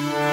Yeah.